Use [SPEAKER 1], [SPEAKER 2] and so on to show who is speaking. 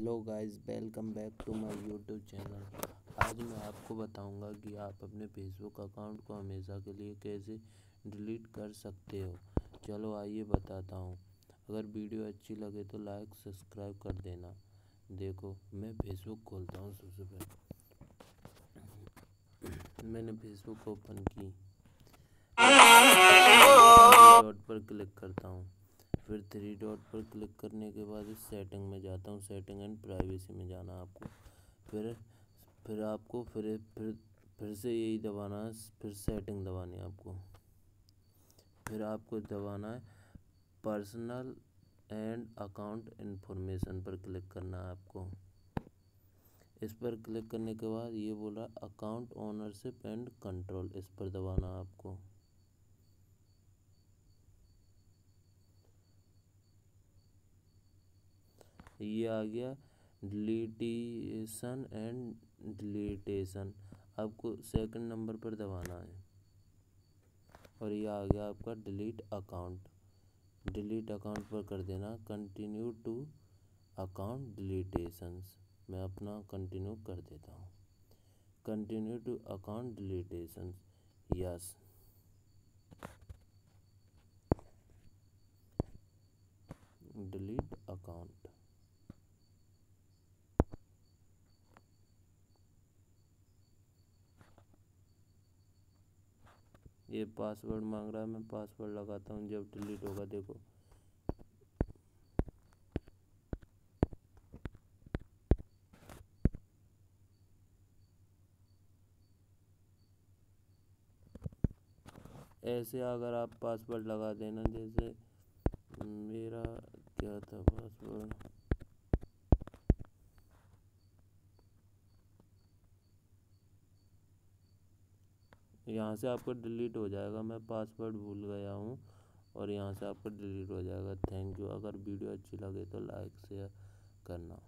[SPEAKER 1] Hello guys welcome back to my YouTube channel आज मैं आपको बताऊँगा कि आप अपने फेसबुक अकाउंट को हमेशा के लिए कैसे डिलीट कर सकते हो। चलो आइए बताता हूँ। अगर वीडियो अच्छी लगे तो लाइक सब्सक्राइब कर देना। देखो, मैं फेसबुक खोलता हूँ सबसे पहले। मैंने फेसबुक ओपन की। डॉट पर क्लिक करता हूँ। फिर थ्री डॉट पर क्लिक करने के बाद इस सेटिंग में जाता हूँ। सेटिंग एंड प्राइवेसी में जाना है आपको। फिर फिर आपको फिर फिर फिर से यही दबाना है। फिर सेटिंग दबानी है आपको। फिर आपको दबाना है पर्सनल एंड अकाउंट इन्फॉर्मेशन पर क्लिक करना है आपको। इस पर क्लिक करने के बाद ये बोला अकाउंट ओनरशिप एंड कंट्रोल इस पर दबाना है आपको। ये आ गया डिलीटेशन एंड डिलीटेशन आपको सेकंड नंबर पर दबाना है। और ये आ गया आपका डिलीट अकाउंट डिलीट अकाउंट पर कर देना। कंटिन्यू टू अकाउंट डिलीटेशंस मैं अपना कंटिन्यू कर देता हूँ। Continue to account deletions yes delete account ये पासवर्ड मांग रहा है, मैं पासवर्ड लगाता हूँ, जब डिलीट होगा, देखो। ऐसे अगर आप पासवर्ड लगा देना, जैसे मेरा क्या था पासवर्ड यहाँ से आपका डिलीट हो जाएगा, मैं पासवर्ड भूल गया हूँ और यहाँ से आपका डिलीट हो जाएगा। थैंक यू अगर वीडियो अच्छी लगे तो लाइक शेयर करना।